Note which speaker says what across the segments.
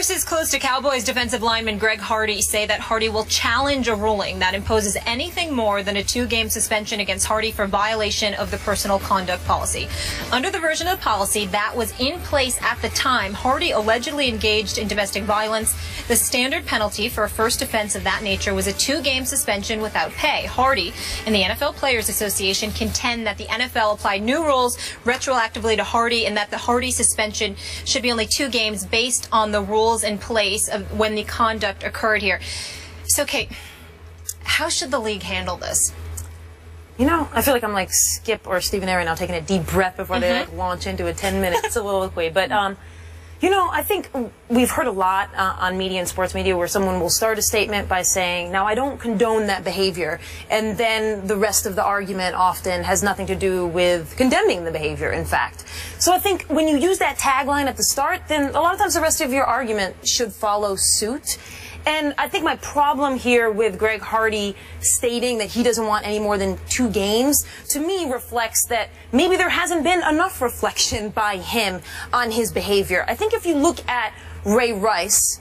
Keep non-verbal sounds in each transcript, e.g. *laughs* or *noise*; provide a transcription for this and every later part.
Speaker 1: Sources close to Cowboys defensive lineman Greg Hardy say that Hardy will challenge a ruling that imposes anything more than a two-game suspension against Hardy for violation of the personal conduct policy. Under the version of the policy that was in place at the time, Hardy allegedly engaged in domestic violence. The standard penalty for a first offense of that nature was a two-game suspension without pay. Hardy and the NFL Players Association contend that the NFL applied new rules retroactively to Hardy and that the Hardy suspension should be only two games based on the rules in place of when the conduct occurred here. So, Kate, how should the league handle this?
Speaker 2: You know, I feel like I'm like Skip or Stephen A right now, taking a deep breath before mm -hmm. they like launch into a 10 minute *laughs* soliloquy. But um, you know, I think we've heard a lot uh, on media and sports media where someone will start a statement by saying, now I don't condone that behavior. And then the rest of the argument often has nothing to do with condemning the behavior, in fact. So I think when you use that tagline at the start, then a lot of times the rest of your argument should follow suit. And I think my problem here with Greg Hardy stating that he doesn't want any more than two games, to me reflects that maybe there hasn't been enough reflection *laughs* by him on his behavior. I think if you look at Ray Rice,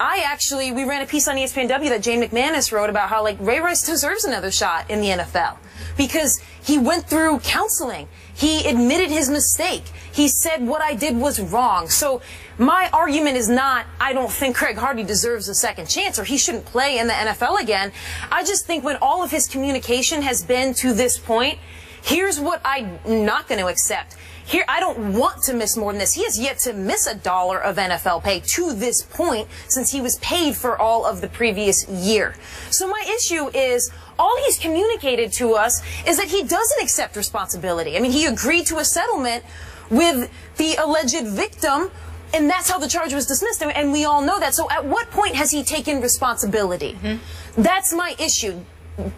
Speaker 2: I actually, we ran a piece on ESPNW that Jane McManus wrote about how, like, Ray Rice *laughs* deserves another shot in the NFL because he went through counseling. He admitted his mistake. He said what I did was wrong. So my argument is not, I don't think Greg Hardy deserves a second chance or he shouldn't play in the NFL again. I just think when all of his communication has been to this point, here's what I'm not going to accept. Here, I don't want to miss more than this. He has yet to miss a dollar of NFL pay to this point since he was paid for all of the previous year. So my issue is all he's communicated to us is that he doesn't accept responsibility. I mean, he agreed to a settlement with the alleged victim and that's how the charge was dismissed and we all know that so at what point has he taken responsibility mm -hmm. that's my issue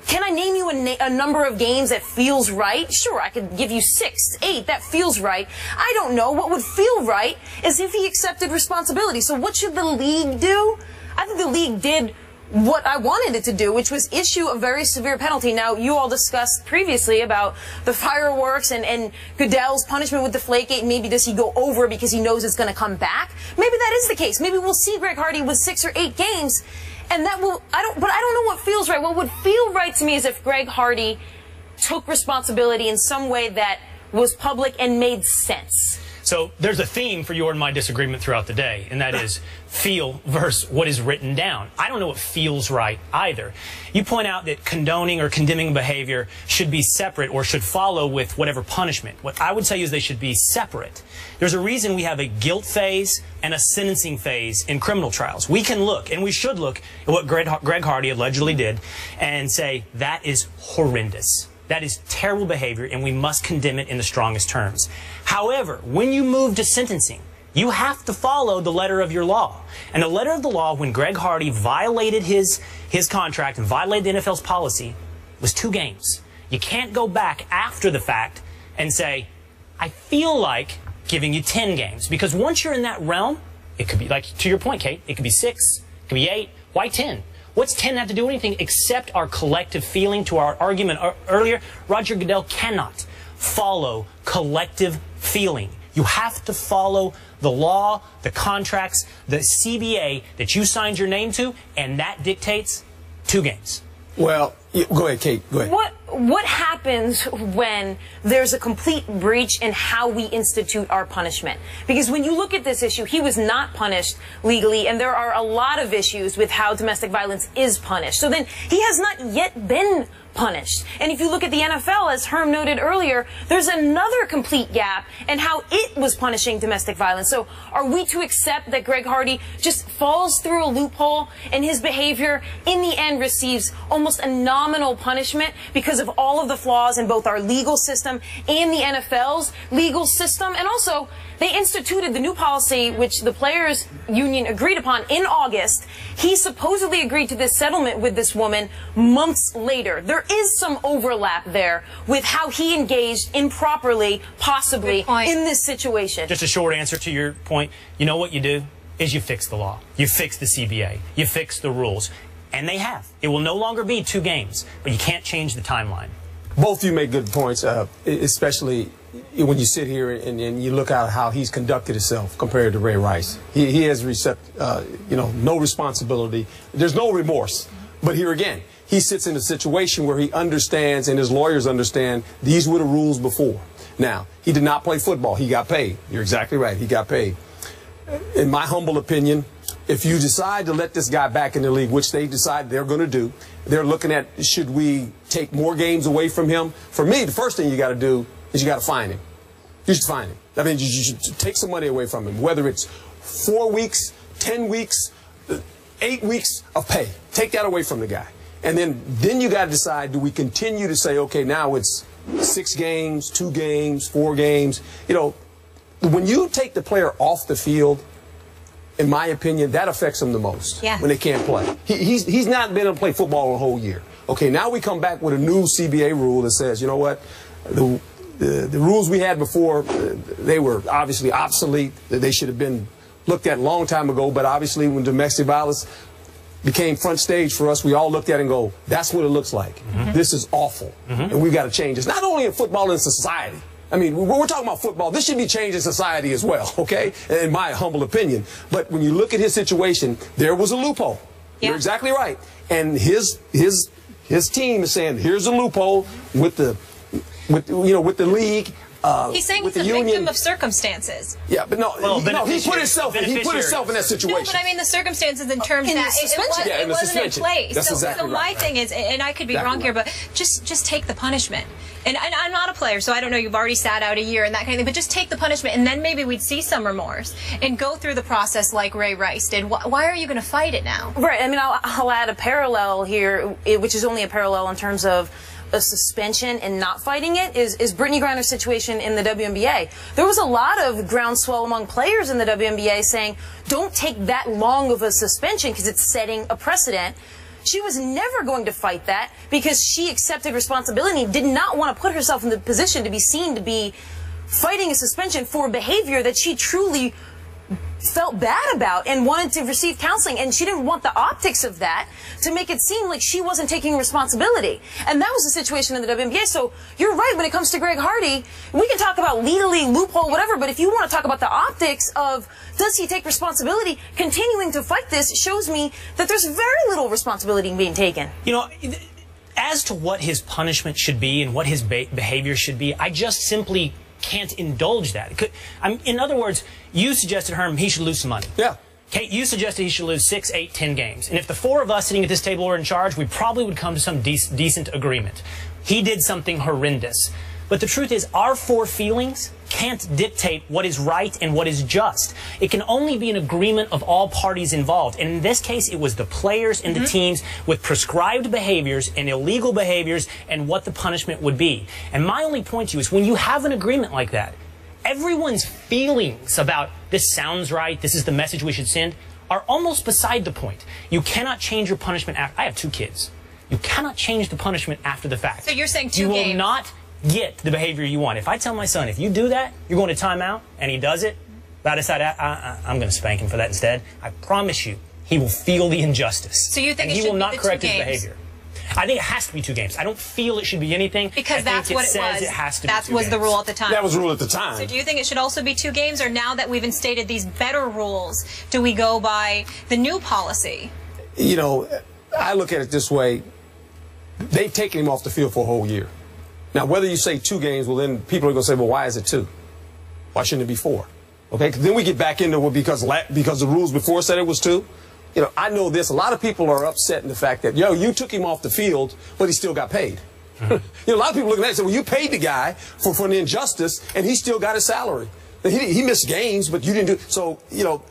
Speaker 2: can I name you a, na a, number of games that feels right? Sure, I could give you six, eight, that feels right. I don't know. What would feel right is if he accepted responsibility. So what should the league do? I think the league did what I wanted it to do, which was issue a very severe penalty. Now, you all discussed previously about the fireworks and, and Goodell's punishment with Deflategate. Maybe does he go over because he knows it's going to come back? Maybe that is the case. Maybe we'll see Greg Hardy with six or eight games and that will, I don't, but I don't know what feels right. What would feel right to me is if Greg Hardy took responsibility in some way that was public and made sense.
Speaker 3: So there's a theme for your and my disagreement throughout the day, and that is feel versus what is written down. I don't know what feels right either. You point out that condoning or condemning behavior should be separate or should follow with whatever punishment. What I would you is they should be separate. There's a reason we have a guilt phase and a sentencing phase in criminal trials. We can look, and we should look, at what Greg, Greg Hardy allegedly did and say, that is horrendous. That is terrible behavior, and we must condemn it in the strongest terms. However, when you move to sentencing, you have to follow the letter of your law. And the letter of the law, when Greg Hardy violated his, his contract and violated the NFL's policy, was two games. You can't go back after the fact and say, I feel like giving you 10 games. Because once you're in that realm, it could be, like to your point, Kate, it could be six, it could be eight. Why 10? What's 10 have to do anything except our collective feeling to our argument earlier? Roger Goodell cannot follow collective feeling. You have to follow the law, the contracts, the CBA that you signed your name to, and that dictates two games.
Speaker 4: Well, go ahead, Kate. Go ahead.
Speaker 2: What what happens when there's a complete breach in how we institute our punishment? Because when you look at this issue, he was not punished legally, and there are a lot of issues with how domestic violence is punished. So then he has not yet been punished. And if you look at the NFL, as Herm noted earlier, there's another complete gap in how it was punishing domestic violence. So are we to accept that Greg Hardy just falls through a loophole and his behavior in the end receives almost a nominal punishment because of all of the flaws in both our legal system and the NFL's legal system? And also, they instituted the new policy, which the players union agreed upon in August. He supposedly agreed to this settlement with this woman months later. There is some overlap there with how he engaged improperly, possibly, in this situation.
Speaker 3: Just a short answer to your point. You know what you do? Is you fix the law. You fix the CBA. You fix the rules. And they have. It will no longer be two games, but you can't change the timeline.
Speaker 4: Both of you make good points, uh, especially when you sit here and, and, you look at how he's conducted himself compared to Ray Rice. He, he has recept, uh, you know, no responsibility. There's no remorse. But here again, he sits in a situation where he understands and his lawyers understand these were the rules before. Now, he did not play football. He got paid. You're exactly right. He got paid. In my humble opinion, if you decide to let this guy back in the league, which they decide they're going to do, they're looking at should we take more games away from him? For me, the first thing you got to do is you got to find him. You should find him. I mean, you should take some money away from him, whether it's four weeks, ten weeks, eight weeks of pay. Take that away from the guy. And then, then you got to decide, do we continue to say, okay, now it's six games, two games, four games? You know, when you take the player off the field, in my opinion, that affects him the most
Speaker 1: yeah.
Speaker 4: when they can't play. He, he's, he's not been able to play football a whole year. Okay, now we come back with a new CBA rule that says, you know what, the, the, the rules we had before, uh, they were obviously obsolete. They should have been looked at a long time ago, but obviously when domestic violence became front stage for us, we all looked at it and go, that's what it looks like. Mm -hmm. This is awful. Mm -hmm. And we've got to change this. Not only in football, in society. I mean, we're talking about football. This should be changed in society as well, *laughs* okay? In my humble opinion. But when you look at his situation, there was a loophole. Yeah. You're exactly right. And his his his team is saying, here's a loophole with the with you know with the league
Speaker 1: uh, He's saying he's a union. victim of circumstances.
Speaker 4: Yeah, but no, well, he, no, he put himself he put himself in that situation. No,
Speaker 1: but I mean the circumstances in terms in that it, it, was, yeah, it wasn't suspension. in place.
Speaker 4: That's
Speaker 1: so,
Speaker 4: exactly
Speaker 1: so my
Speaker 4: right.
Speaker 1: thing is, and I could be exactly wrong here, but just just take the punishment. And, and, I'm not a player, so I don't know. You've already sat out a year and that kind of thing. But just take the punishment, and then maybe we'd see some remorse and go through the process like Ray Rice did. Why, why are you going to fight it now?
Speaker 2: Right. I mean, I'll, I'll add a parallel here, which is only a parallel in terms of a suspension and not fighting it is, is Brittney Griner's situation in the WNBA. There was a lot of groundswell among players in the WNBA saying, don't take that long of a suspension because it's setting a precedent. She was never going to fight that because she accepted responsibility did not want to put herself in the position to be seen to be fighting a suspension for behavior that she truly felt bad about and wanted to receive counseling and she didn't want the optics of that to make it seem like she wasn't taking responsibility. And that was the situation in the WNBA. So you're right when it comes to Greg Hardy. We can talk about legally, loophole, whatever, but if you want to talk about the optics of does he take responsibility, continuing to fight this shows me that there's very little responsibility being taken.
Speaker 3: You know, as to what his punishment should be and what his behavior should be, I just simply can't indulge that. Could, in other words, you suggested, Herm, he should lose some money.
Speaker 4: Yeah.
Speaker 3: Kate, you suggested he should lose six, eight, ten games. And if the four of us sitting at this table were in charge, we probably would come to some de decent agreement. He did something horrendous. But the truth is, our four feelings can't dictate what is right and what is just. It can only be an agreement of all parties involved. And in this case, it was the players and mm -hmm. the mm-hmm. teams with prescribed behaviors and illegal behaviors and what the punishment would be. And my only point to you is when you have an agreement like that, everyone's feelings about this sounds right, this is the message we should send, are almost beside the point. You cannot change your punishment after. I have two kids. You cannot change the punishment after the fact.
Speaker 1: So you're saying two
Speaker 3: you
Speaker 1: games.
Speaker 3: will not get the behavior you want. If I tell my son, if you do that, you're going to timeout, and he does it, but I decide I, am going to spank him for that instead, I promise you, he will feel the injustice.
Speaker 1: So you think
Speaker 3: he will not correct
Speaker 1: his
Speaker 3: behavior. I think it has to be two games. I don't feel it should be anything.
Speaker 1: Because that's what it,
Speaker 3: says
Speaker 1: was.
Speaker 3: It has to
Speaker 1: that
Speaker 3: was
Speaker 1: games. the rule at the time.
Speaker 4: That was the rule at the time.
Speaker 1: So do you think it should also be two games, or now that we've instated these better rules, do we go by the new policy?
Speaker 4: You know, I look at it this way. They've taken him off the field for a whole year. Now, whether you say two games, well, then people are going to say, well, why is it two? Why shouldn't it be four? Okay, then we get back into it because because the rules before said it was two. You know, I know this. A lot of people are upset in the fact that yo, you took him off the field, but he still got paid. *laughs* You know, a lot of people looking at it and say, well, you paid the guy for, for an injustice, and he still got his salary. He, he missed games, but you didn't do so. You know,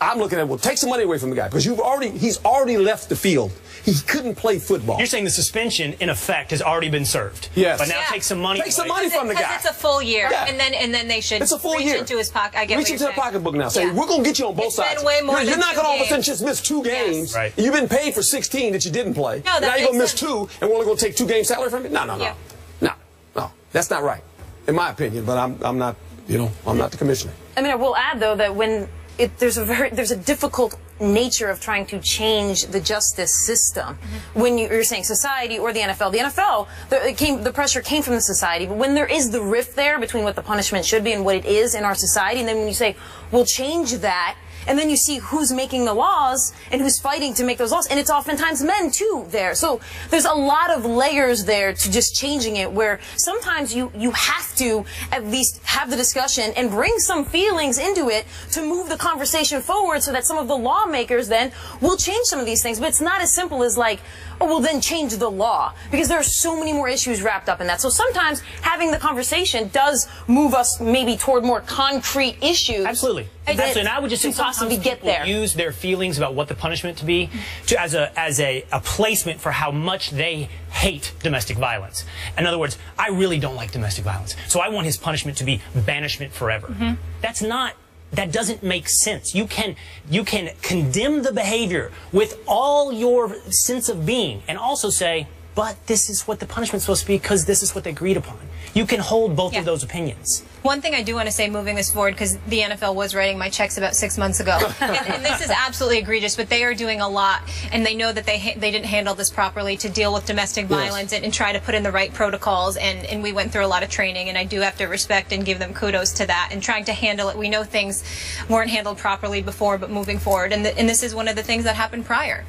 Speaker 4: I'm looking at well, take some money away from the guy because you've already he's already left the field. He couldn't play football.
Speaker 3: You're saying the suspension, in effect, has already been served.
Speaker 4: Yes.
Speaker 3: But now
Speaker 1: yeah.
Speaker 3: take some money.
Speaker 4: Take some money from the guy.
Speaker 1: It's a full year, yeah. and then and then they should.
Speaker 4: It's a full
Speaker 1: reach
Speaker 4: year.
Speaker 1: into his pocket. I get
Speaker 4: reach into the pocketbook now. Say
Speaker 1: yeah.
Speaker 4: we're gonna get you on both
Speaker 1: it's
Speaker 4: sides.
Speaker 1: Been way more
Speaker 4: you're, you're not
Speaker 1: gonna
Speaker 4: all of a sudden just miss two games.
Speaker 1: Yes.
Speaker 3: Right.
Speaker 4: You've been paid for 16 that you didn't play.
Speaker 1: No, that
Speaker 4: now you're gonna miss
Speaker 1: sense.
Speaker 4: two, and we're only gonna take two games salary from you. No, no, no,
Speaker 1: yeah.
Speaker 4: no, no. That's not right, in my opinion. But I'm I'm not. You know, I'm not the commissioner.
Speaker 2: I mean, I will add though that when it, there's a very there's a difficult nature of trying to change the justice system mm-hmm. when you, are saying society or the NFL. The NFL, the, came, the pressure came from the society, but when there is the rift there between what the punishment should be and what it is in our society, and then when you say we'll change that and then you see who's making the laws and who's fighting to make those laws. And it's oftentimes men too there. So there's a lot of layers there to just changing it where sometimes you, you have to at least have the discussion and bring some feelings into it to move the conversation forward so that some of the lawmakers then will change some of these things. But it's not as simple as like, oh, well then change the law because there are so many more issues wrapped up in that. So sometimes having the conversation does move us maybe toward more concrete issues.
Speaker 3: Absolutely. Absolutely. And I would just say sometimes get there. use their feelings about what the punishment to be to, as a as a, a placement for how much they hate domestic violence. In other words, I really don't like domestic violence, so I want his punishment to be banishment forever. Mm -hmm. That's not that doesn't make sense. You can you can condemn the behavior with all your sense of being and also say, but this is what the punishment's supposed to be because this is what they agreed upon. You can hold both yeah. of those opinions.
Speaker 1: One thing I do want to say moving this forward, because the NFL was writing my checks about six months ago, and, *laughs* and, this is absolutely egregious, but they are doing a lot, and they know that they they didn't handle this properly to deal with domestic violence yes. and, and, try to put in the right protocols, and, and we went through a lot of training, and I do have to respect and give them kudos to that, and trying to handle it. We know things weren't handled properly before, but moving forward, and, the, and this is one of the things that happened prior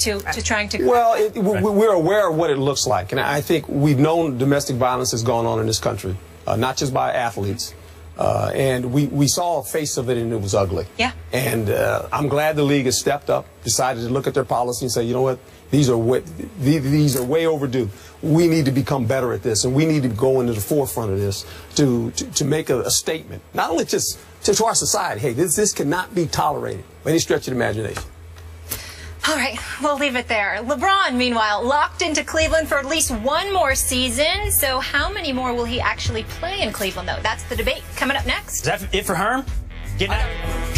Speaker 1: to, to trying to...
Speaker 4: Well, it, we're aware of what it looks like, and I think we've known domestic violence has gone on in this country, uh, not just by athletes, uh, and we, we saw a face of it and it was ugly.
Speaker 1: Yeah.
Speaker 4: And uh, I'm glad the league has stepped up, decided to look at their policy and say, you know what, these are way, these are way overdue. We need to become better at this, and we need to go into the forefront of this to, to, to make a, a, statement, not only just to, to our society, hey, this, this cannot be tolerated by any stretch of the imagination.
Speaker 1: All right, we'll leave it there. LeBron, meanwhile, locked into Cleveland for at least one more season. So how many more will he actually play in Cleveland, though? That's the debate coming up next.
Speaker 3: Is that it for Herm? Getting out.